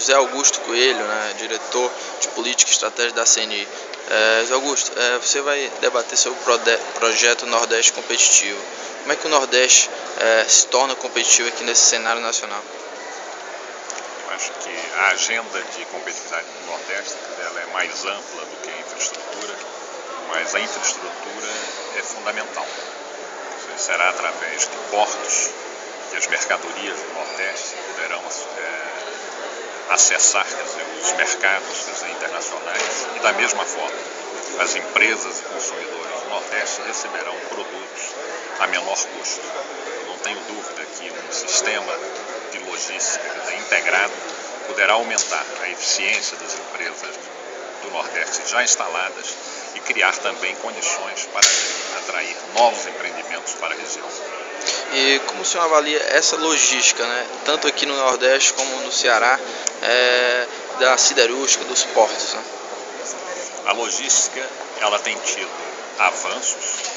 José Augusto Coelho, né, diretor de Política e Estratégia da CNI. É, José Augusto, é, você vai debater sobre o projeto Nordeste Competitivo. Como é que o Nordeste é, se torna competitivo aqui nesse cenário nacional? Eu acho que a agenda de competitividade do Nordeste ela é mais ampla do que a infraestrutura, mas a infraestrutura é fundamental. Será através de portos que as mercadorias do Nordeste poderão é, acessar dizer, os mercados dizer, internacionais e, da mesma forma, as empresas e consumidores do Nordeste receberão produtos a menor custo. Eu não tenho dúvida que um sistema de logística dizer, integrado poderá aumentar a eficiência das empresas do Nordeste já instaladas e criar também condições para atrair novos empreendimentos para a região. E como o senhor avalia essa logística, né, tanto aqui no Nordeste como no Ceará, é, da siderúrgica, dos portos? Né? A logística ela tem tido avanços,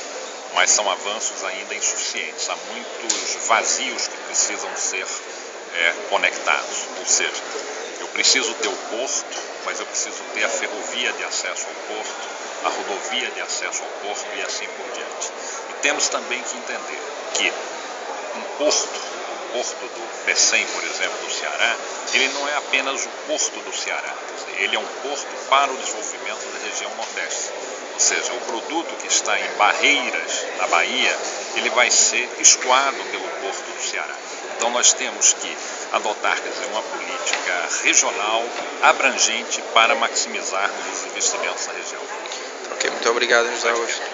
mas são avanços ainda insuficientes. Há muitos vazios que precisam ser é, conectados. Ou seja, eu preciso ter o porto, mas eu preciso ter a ferrovia de acesso ao porto, a rodovia de acesso ao porto e assim por diante. E temos também que entender que porto, o porto do Bessem, por exemplo, do Ceará, ele não é apenas o porto do Ceará, ele é um porto para o desenvolvimento da região Nordeste. Ou seja, o produto que está em Barreiras, na Bahia, ele vai ser escoado pelo porto do Ceará. Então nós temos que adotar quer dizer, uma política regional abrangente para maximizarmos os investimentos na região. Ok, muito obrigado, José Augusto.